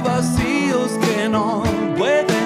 vacíos que no pueden.